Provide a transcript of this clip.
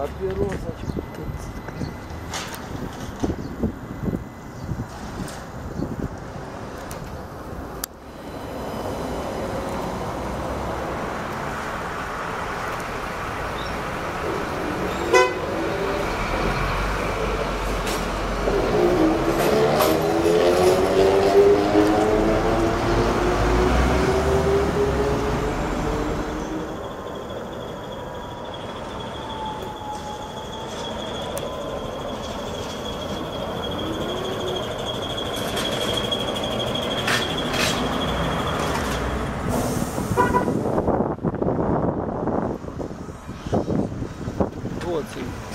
Папироса. Тут Quality.